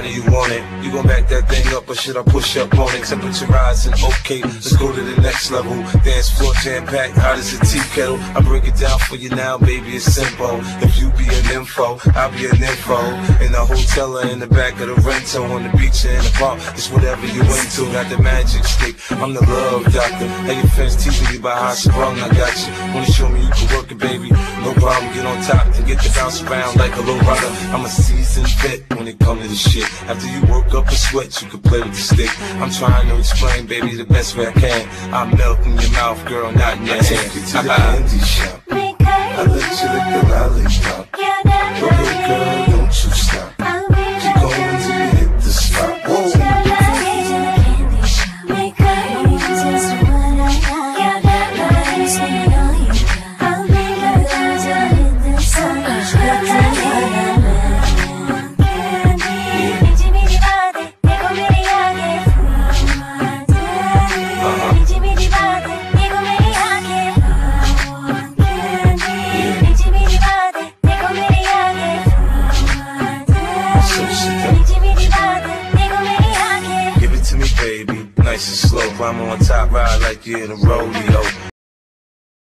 do you want it? You gon' back that thing up or should I push up on it? Temperature rising, okay, let's go to the next level. Dance floor jam packed, hot as a tea kettle. I break it down for you now, baby, it's simple. If you be an info, I'll be an info. In the hotel or in the back of the rental, on the beach or in the bar, it's whatever you into. Got the magic stick, I'm the love doctor. Hey, your friends teasing you about how sprung, I got you. Bounce around like a low rider. I'm a seasoned vet when it comes to the shit. After you work up a sweat, you can play with the stick. I'm trying to explain, baby, the best way I can. I'm melting your mouth, girl, not in your hand. Take you to the uh-uh. candy shop. I let you lick the lollipop. Go ahead, girl, don't you stop. Keep going till you hit the spot. Whoa. So baby. Nice and slow. Climb on top, ride like you in a rodeo.